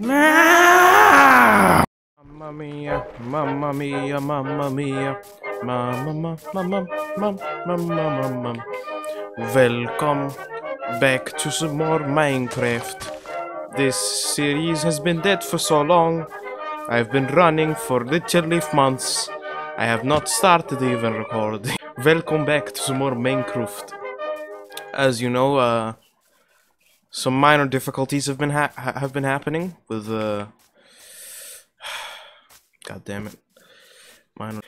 Mamma mia, mamma mia, mamma mia. Mamma, mamma, mamma, mamma, mamma. Welcome back to some more Minecraft. This series has been dead for so long. I've been running for literally months. I have not started even recording. Welcome back to some more Minecraft. As you know, uh, some minor difficulties have been ha ha- have been happening with uh. God damn it, minor.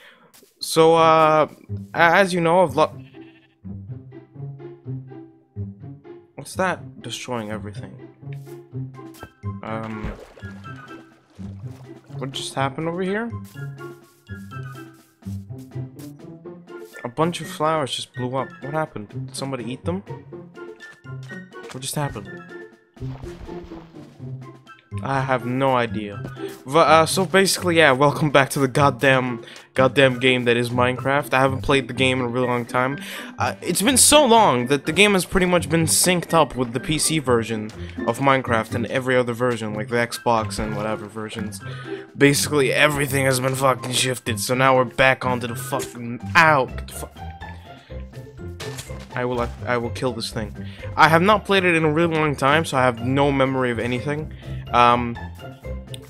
So uh, as you know, I've lo- What's that? Destroying everything. Um. What just happened over here? A bunch of flowers just blew up. What happened? Did somebody eat them? What just happened? I have no idea. But, uh, so basically, yeah, welcome back to the goddamn, goddamn game that is Minecraft. I haven't played the game in a really long time. Uh, it's been so long that the game has pretty much been synced up with the PC version of Minecraft and every other version, like the Xbox and whatever versions. Basically, everything has been fucking shifted, so now we're back onto the fucking... Ow! I will I will kill this thing. I have not played it in a really long time, so I have no memory of anything. Um,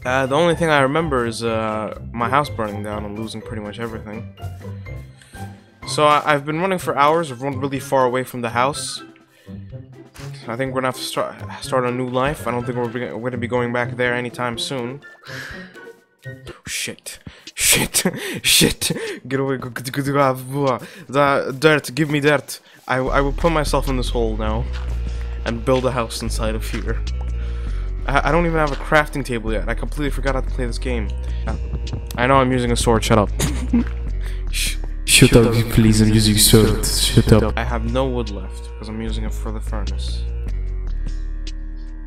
uh, the only thing I remember is uh, my house burning down and losing pretty much everything. So I, I've been running for hours. I've run really far away from the house. I think we're gonna have to start start a new life. I don't think we're, we're gonna be going back there anytime soon. Shit. Shit. Shit. Get away. Dirt. Give me dirt. I, I will put myself in this hole now. And build a house inside of here. I, I don't even have a crafting table yet. I completely forgot how to play this game. I know I'm using a sword. Shut up. Shh. Shut up, please, I'm using a sword. Shut up. I have no wood left because I'm using it for the furnace.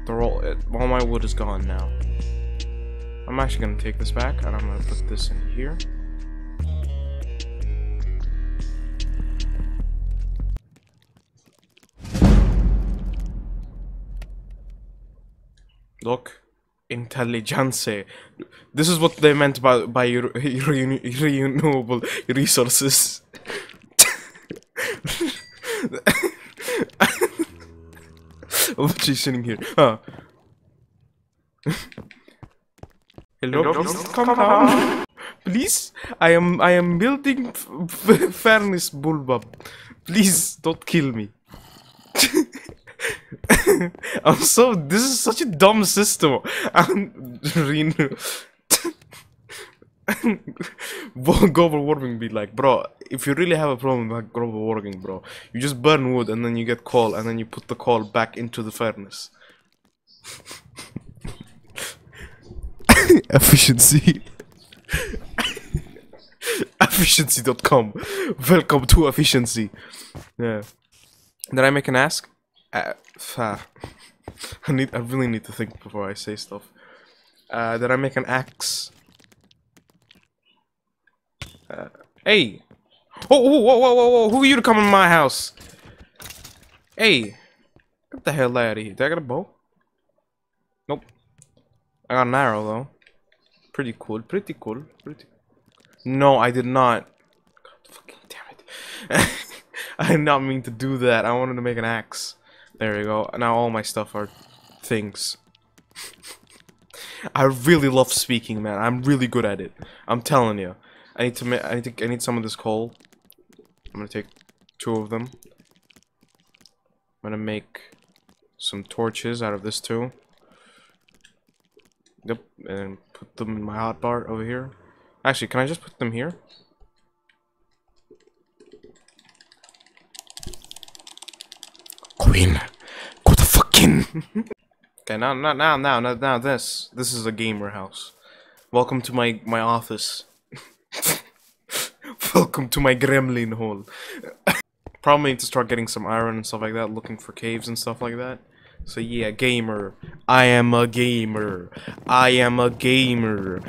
The roll, it, all my wood is gone now. I'm actually gonna take this back and I'm gonna put this in here. Look, intelligence. This is what they meant by by re- re- renewable resources. What's she sitting here? Huh. Hello, please come down. Please, I am I am building fairness bulb. Please don't kill me. I'm so. This is such a dumb system. I'm renew. global warming be like, bro? If you really have a problem with global warming, bro, you just burn wood and then you get coal and then you put the coal back into the furnace. Efficiency. Efficiency.com. Welcome to efficiency. Yeah. Did I make an ask? Uh, I need. I really need to think before I say stuff. Uh, did I make an axe? Uh, hey! Oh, whoa, whoa, whoa, whoa, whoa! Who are you to come in my house? Hey! Get the hell out of here. Did I get a bow? Nope. I got an arrow though. Pretty cool. Pretty cool. Pretty. No, I did not. God fucking damn it! I did not mean to do that. I wanted to make an axe. There you go. Now all my stuff are things. I really love speaking, man. I'm really good at it. I'm telling you. I need to. I need to. I need some of this coal. I'm gonna take two of them. I'm gonna make some torches out of this too. Yep, and put them in my hotbar over here. Actually, can I just put them here? Queen, in. okay, now, now, now, now, now, now, this, this is a gamer house. Welcome to my my office. Welcome to my gremlin hole. Probably need to start getting some iron and stuff like that, looking for caves and stuff like that. So yeah, gamer. I am a gamer. I am a gamer.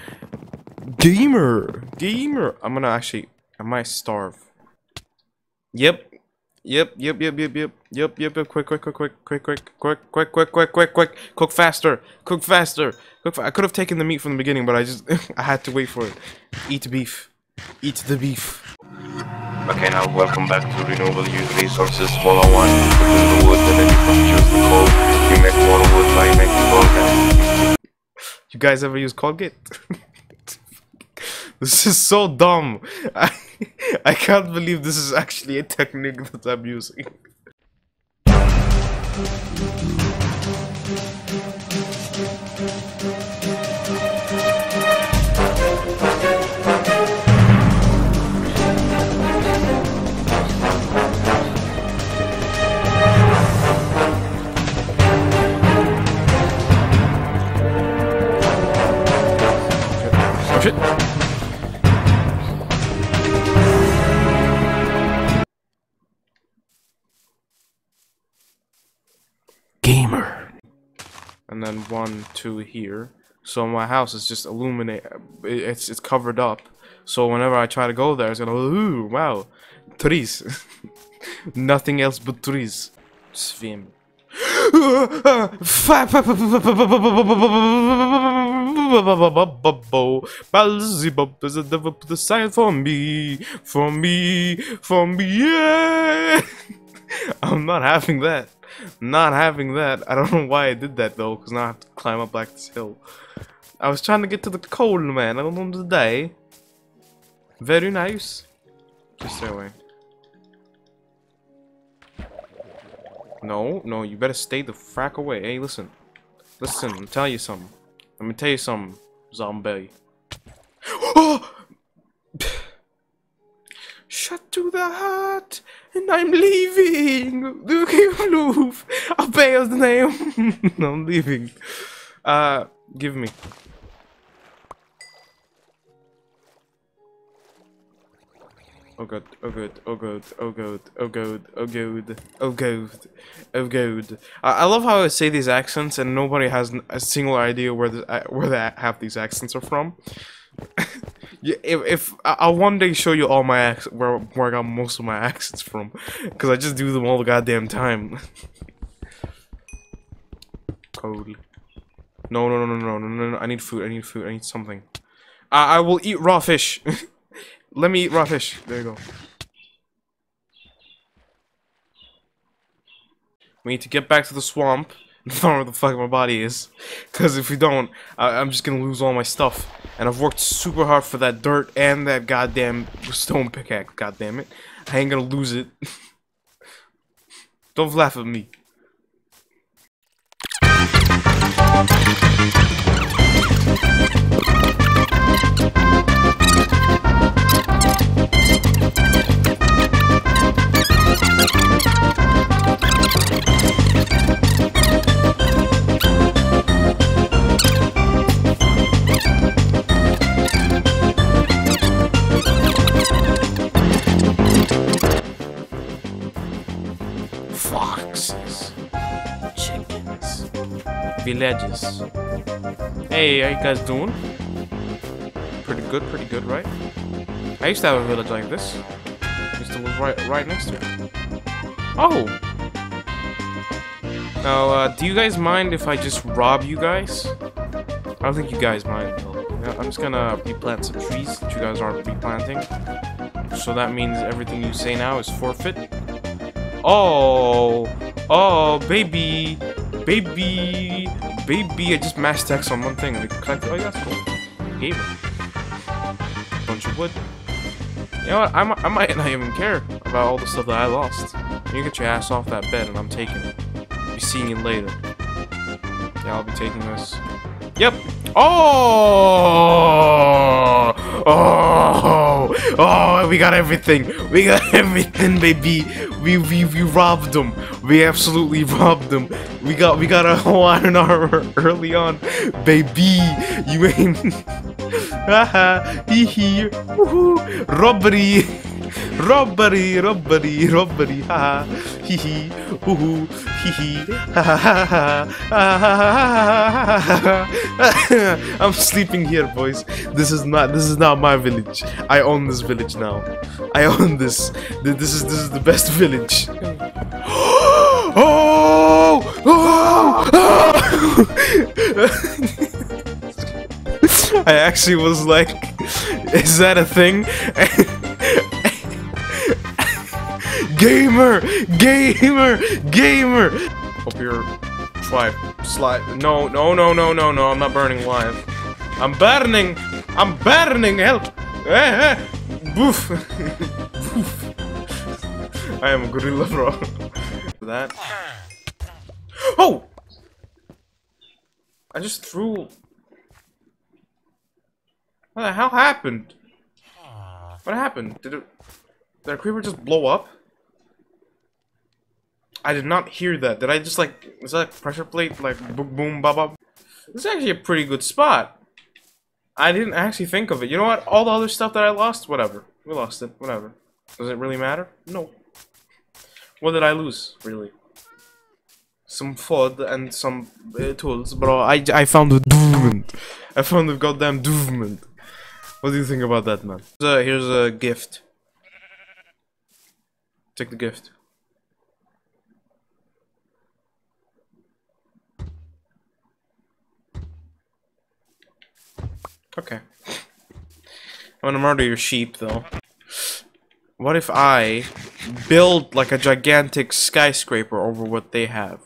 Gamer. Gamer. I'm gonna actually. I might starve. Yep. Yep, yep, yep, yep, yep, yep, yep, yep. Quick, quick, quick, quick, quick, quick, quick, quick, quick, quick, quick, quick. Cook faster. Cook faster. Cook. I could have taken the meat from the beginning, but I just I had to wait for it. Eat beef. Eat the beef. Okay, now welcome back to Renewable Use Resources 101. You put in the wood and then you produce the coal. You make more wood by making coal. You guys ever use Colgate? this is so dumb. I I can't believe this is actually a technique that I'm using. Oh shit. Gamer. and then one, two here. So my house is just illuminate. It's it's covered up. So whenever I try to go there, it's gonna ooh wow, trees. Nothing else but trees. Swim. Beelzebub is a devil put a sign for me, for me, for me, yeah! I'm not having that. Not having that. I don't know why I did that though, because now I have to climb up like this hill. I was trying to get to the coal, man. I don't know today. Very nice. Just stay away. No, no, you better stay the frack away. Hey, listen. Listen, I'm telling you something. Let me tell you something, zombie. Oh! Shut to the heart, and I'm leaving. Do you? I'll pay us the name. no, I'm leaving. Uh, give me. Oh god, oh god, oh god, oh god, oh god, oh god, oh god, oh god. I, I love how I say these accents and nobody has a single idea where the, where the half these accents are from. if, if I'll one day show you all my accents, where, where I got most of my accents from, because I just do them all the goddamn time. No, no, no, no, no, no, no, no, I need food, I need food, I need something. I, I will eat raw fish. Let me eat raw fish. There you go. We need to get back to the swamp find where the fuck my body is. Because if we don't, I I'm just gonna lose all my stuff. And I've worked super hard for that dirt and that goddamn stone pickaxe. God damn it! I ain't gonna lose it. don't laugh at me. Foxes. Chickens. Villages. Hey, how you guys doing? Pretty good, pretty good, right? I used to have a village like this. Used to live right, right next to it. Oh! Now, uh, do you guys mind if I just rob you guys? I don't think you guys mind. I'm just gonna replant some trees that you guys aren't replanting. So that means everything you say now is forfeit. Oh! Oh, baby! Baby! Baby! I just mashed text on one thing and it collected. Oh, yeah, that's cool. Gave it. Bunch of wood. You know what? I, I might not even care about all the stuff that I lost. You get your ass off that bed and I'm taking it. Be seeing you later. Yeah, I'll be taking this. Yep. Oh! Oh! Oh! We got everything. We got everything, baby. We we we robbed them. We absolutely robbed them. We got we got a whole iron armor early on, baby. You ain't. Haha. Hee hee. Woohoo. Robbery. Robbery, robbery, robbery, ha ha, hee hee, hoo hoo, hee hee, ha ha ha ha, ha ha ha ha. I'm sleeping here, boys. This is not, this is not my village. I own this village now. I own this. This is, this is the best village. oh! Oh! I actually was like, is that a thing? Gamer! Gamer! Gamer! Hope you're try slide. No, no, no, no, no, no, I'm not burning live. I'm burning! I'm burning! Help! Eh, eh. Boof! Boof. I am a gorilla, bro. that. Oh! I just threw. What the hell happened? What happened? Did it? Did a creeper just blow up? I did not hear that. Did I just like? Is that pressure plate? Like boom, boom, ba ba. This is actually a pretty good spot. I didn't actually think of it. You know what? All the other stuff that I lost, whatever. We lost it. Whatever. Does it really matter? No. What did I lose, really? Some food and some uh, tools, bro. I, I found the doovement. I found the goddamn doovement. What do you think about that, man? So here's a gift. Take the gift. Okay. I'm gonna murder your sheep, though. What if I build like a gigantic skyscraper over what they have?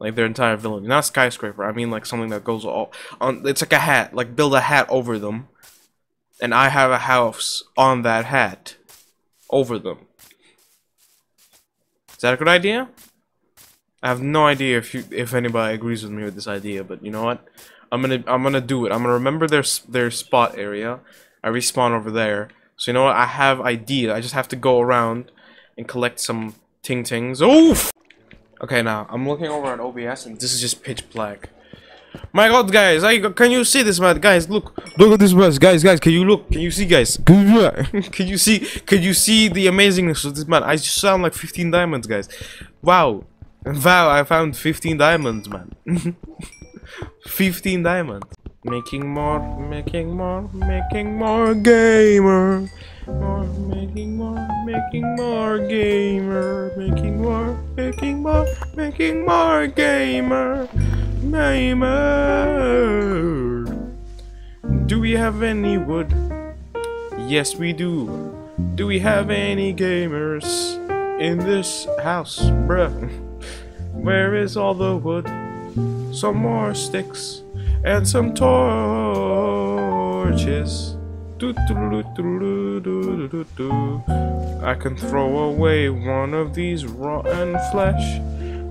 Like their entire village. Not skyscraper, I mean like something that goes all on it's like a hat. Like build a hat over them. And I have a house on that hat. Over them. Is that a good idea? I have no idea if you if anybody agrees with me with this idea, but you know what? I'm gonna I'm gonna do it. I'm gonna remember their their spot area. I respawn over there. So you know what? I have idea. I just have to go around and collect some ting tings. Oof. Okay, now I'm looking over at OBS and this is just pitch black. My God, guys! I, can you see this, man? Guys, look! Look at this, man! Guys, guys, can you look? Can you see, guys? can you see? Can you see the amazingness of this man? I just sound like 15 diamonds, guys. Wow! Wow! I found 15 diamonds, man. 15 diamonds. Making more, making more, making more gamer. More, making more, making more gamer. Making more, making more, making more gamer. Gamer. Do we have any wood? Yes, we do. Do we have any gamers in this house, bruh? Where is all the wood? Some more sticks and some torches. I can throw away one of these rotten flesh,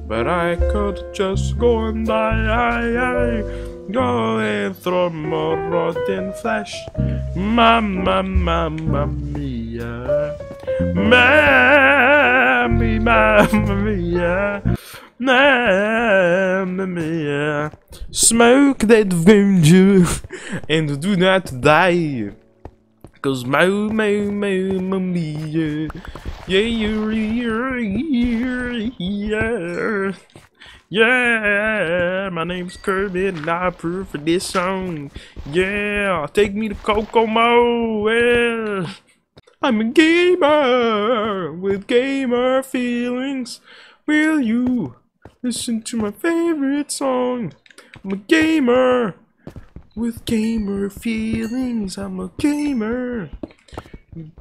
but I could just go and die. Go and throw more rotten flesh. Mamma, mamma mia. Mamma, mamma mia. Mamma mia. Smoke that you and do not die. Cause mo mo mo mo mia. Yeah, yeah, yeah, yeah. Yeah, my name's Kirby and I approve for this song. Yeah, take me to Kokomo. Yeah. I'm a gamer with gamer feelings. Will you listen to my favorite song? I'm a gamer with gamer feelings. I'm a gamer.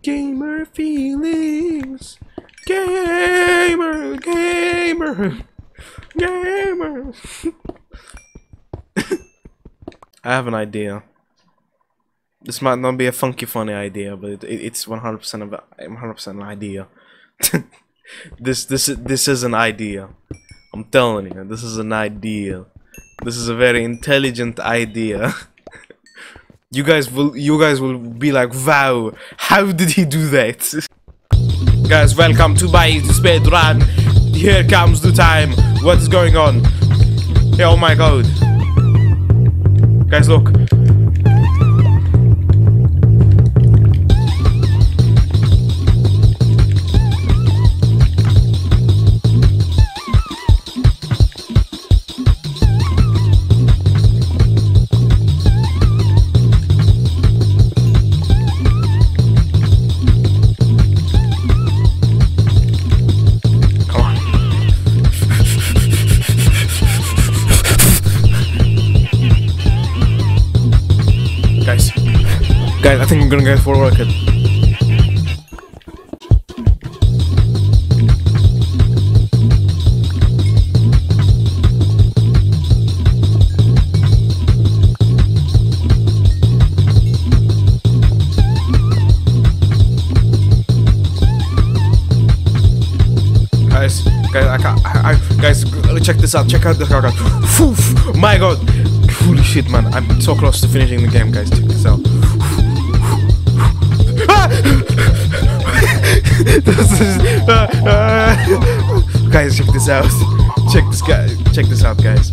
Gamer feelings. Gamer, gamer, gamer. I have an idea. This might not be a funky, funny idea, but it, it, it's 100% of a, 100% an idea. this this this is an idea. I'm telling you, this is an idea. This is a very intelligent idea. you guys will you guys will be like, wow, how did he do that? guys, welcome to my speed run. Here comes the time. What is going on? Oh my god. Guys, look. Think I'm gonna get for a record. Guys, guys, I can't. I, I, guys, check this out. Check out this. God, Poof, my God, holy shit, man! I'm so close to finishing the game, guys. This is- ah, ah. guys, check this out. Check this guy. Check this out, guys.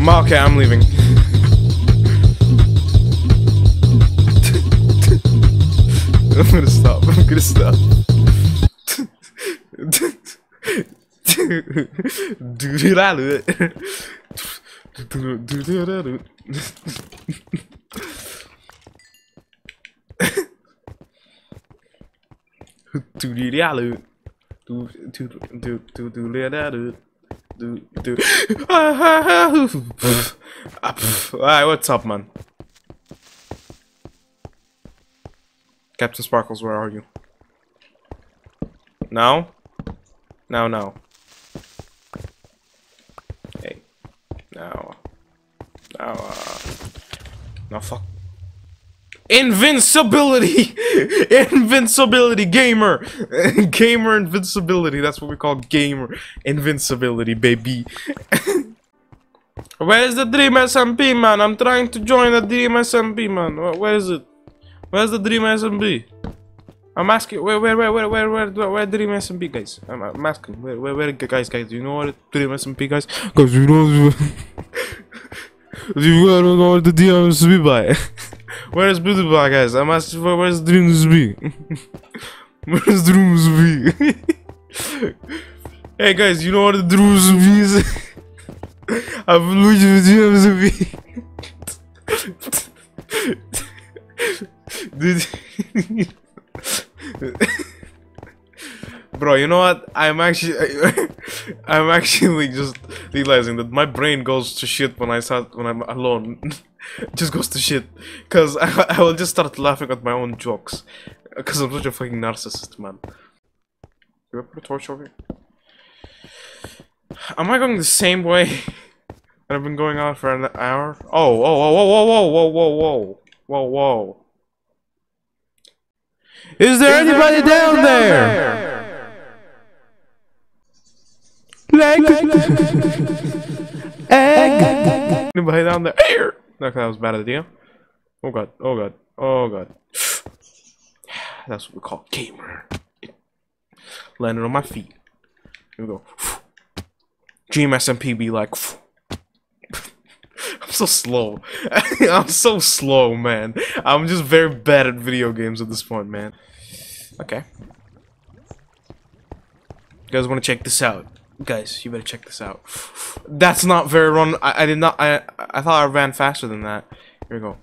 Okay, I'm leaving. I'm gonna stop. I'm gonna stop. Do-do-da-do. Do-do-do-do-do. Do-do-da-do. Do- do- do- do-do-da-da-do. Do- do- do do do do do do do do do Ah, pff. Alright, what's up, man? CaptainSparklez, where are you? Now? Now, now. Hey. Now. Now, uh. Now, fuck. Invincibility! invincibility, gamer! gamer invincibility, that's what we call gamer invincibility, baby. Where's the Dream SMP, man? I'm trying to join the Dream SMP, man. Where is it? Where's the Dream SMP? I'm asking where where where where where where where, where Dream SMP guys? I'm, I'm asking where where where guys guys do you know what Dream SMP guys? Because you know you don't know what the SMP by? Where is Bluetooth guys? I'm asking for where's Dreamsby? where's Dreamsby? hey guys, you know what a is? I've looked with Dreamsby. Did Bro, you know what? I'm actually, I'm actually just realizing that my brain goes to shit when I start when I'm alone. just goes to shit, cause I, I will just start laughing at my own jokes, cause I'm such a fucking narcissist, man. Do I put a torch over here? Am I going the same way that I've been going on for an hour? Oh, oh, oh, whoa, whoa, whoa, whoa, whoa, whoa, whoa, whoa. Is there anybody down there? Like anybody down there? Here. Okay, that was a bad idea. Oh god. Oh god. Oh god. That's what we call gamer. Landing on my feet. Here we go. GMSMP be like. I'm so slow. I'm so slow, man. I'm just very bad at video games at this point, man. Okay. You guys want to check this out? Guys, you better check this out. That's not very run. I, I did not. I I thought I ran faster than that. Here we go.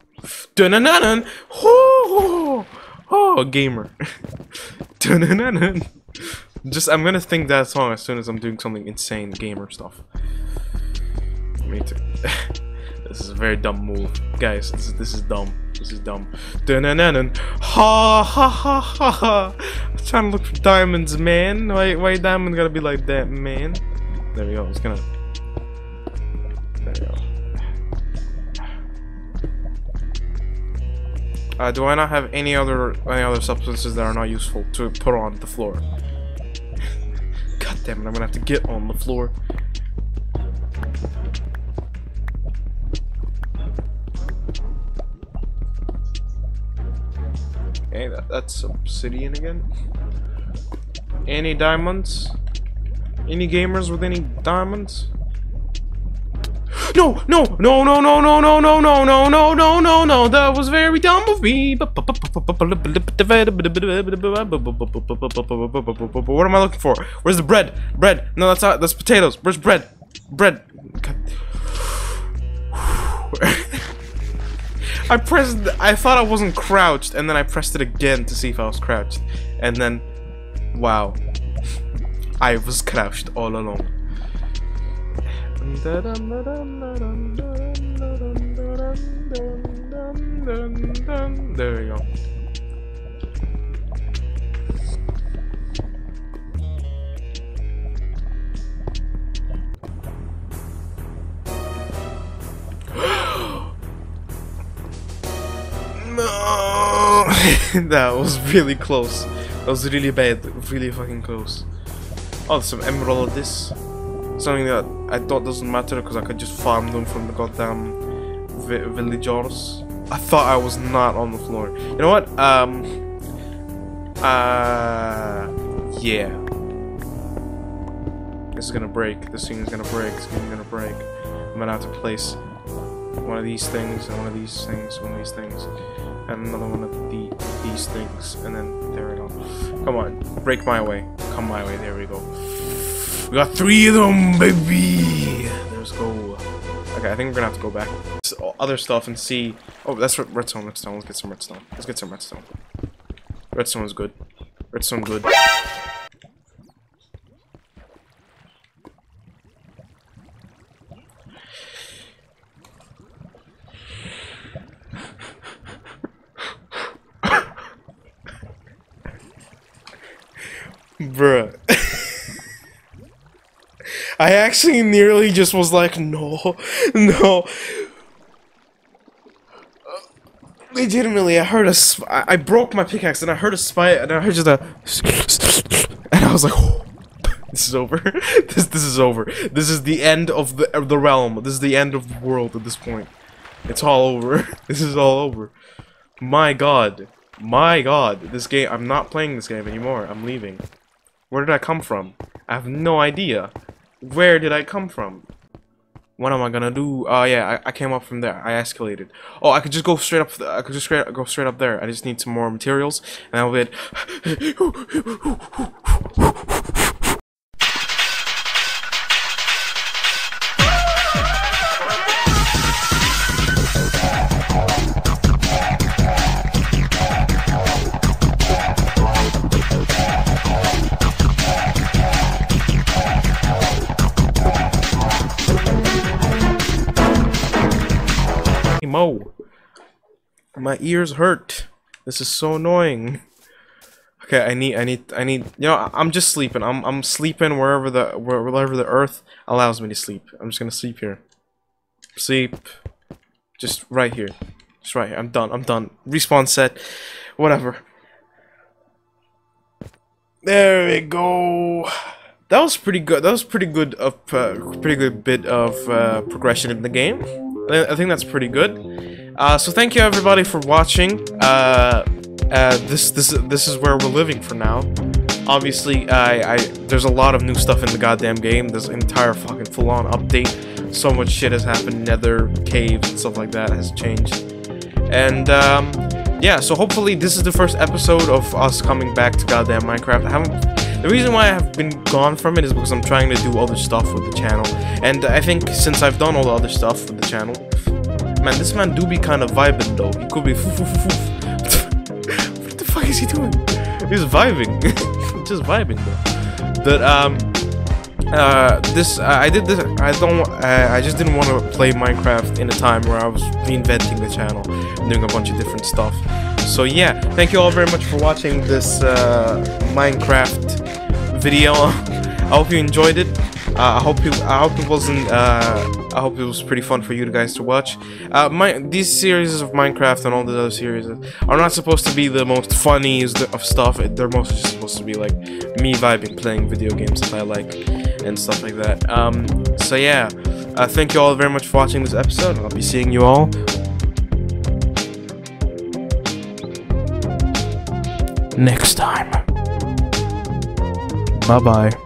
Dun dun dun dun. Oh, oh, gamer. dun dun dun dun. Just I'm gonna think that song as soon as I'm doing something insane gamer stuff. Me too. this is a very dumb move, guys. This is this is dumb. This is dumb. Dun dun dun. Ha ha ha ha ha. I'm trying to look for diamonds, man. Why why diamond gotta be like that, man? There we go. It's gonna. There we go. Uh, do I not have any other any other substances that are not useful to put on the floor? God damn it! I'm gonna have to get on the floor. Okay, that, that's obsidian again. Any diamonds? Any gamers with any diamonds? No, no, no, no, no, no, no, no, no, no, no, no, no, no. That was very dumb of me. What am I looking for? Where's the bread? Bread. No, that's not. That's potatoes. Where's bread? Bread. I pressed. I thought I wasn't crouched, and then I pressed it again to see if I was crouched, and then, wow, I was crouched all along. There we go. No, that was really close. That was really bad, really fucking close. Oh, some emerald this. Something that I thought doesn't matter because I could just farm them from the goddamn vi villagers. I thought I was not on the floor. You know what? Um. Uh. Yeah. This is gonna break. This thing is gonna break. This thing is gonna break. I'm gonna have to place one of these things and one of these things, one of these things, and another one of the these things, and then there we go. Come on, break my way. Come my way. There we go. We got three of them, baby. Let's go. Okay, I think we're gonna have to go back other stuff and see. Oh, that's re- redstone. Redstone. Let's get some redstone. Let's get some redstone. Redstone is good. Redstone good. Bruh. I actually nearly just was like, no, no. Legitimately, I heard a. I, broke my pickaxe and I heard a spy and I heard just a. And I was like, oh, this is over. this this is over. This is the end of the of the realm. This is the end of the world at this point. It's all over. this is all over. My God, my God, this game. I'm not playing this game anymore. I'm leaving. Where did I come from? I have no idea. Where did I come from? What am I gonna do? Oh yeah, I, I came up from there. I escalated. Oh, I could just go straight up. I could just go straight up there. I just need some more materials, and I'll be. My ears hurt. This is so annoying. Okay, I need, I need, I need. You know, I'm just sleeping. I'm, I'm sleeping wherever the, wherever the earth allows me to sleep. I'm just gonna sleep here. Sleep. Just right here. Just right here. I'm done. I'm done. Respawn set. Whatever. There we go. That was pretty good. That was pretty good of uh, pretty good bit of uh, progression in the game. I I think that's pretty good. Uh, so thank you everybody for watching. Uh, uh, this this this is where we're living for now. Obviously, I, I there's a lot of new stuff in the goddamn game. This entire fucking full-on update. So much shit has happened. Nether caves and stuff like that has changed. And um, yeah, so hopefully this is the first episode of us coming back to goddamn Minecraft. I haven't. The reason why I have been gone from it is because I'm trying to do other stuff with the channel. And I think since I've done all the other stuff with the channel, man, this man do be kind of vibing though. He could be. Foof, foof, foof. what the fuck is he doing? He's vibing, just vibing though. But um, uh, this uh, I did this. I don't. Uh, I just didn't want to play Minecraft in a time where I was reinventing the channel, doing a bunch of different stuff. So yeah, thank you all very much for watching this uh, Minecraft video. I hope you enjoyed it. Uh, I hope you. I hope it wasn't. Uh, I hope it was pretty fun for you guys to watch. Uh, my these series of Minecraft and all the other series are not supposed to be the most funniest of stuff. They're mostly just supposed to be like me vibing, playing video games that I like, and stuff like that. Um, so yeah, uh, thank you all very much for watching this episode. I'll be seeing you all Next time. Bye bye.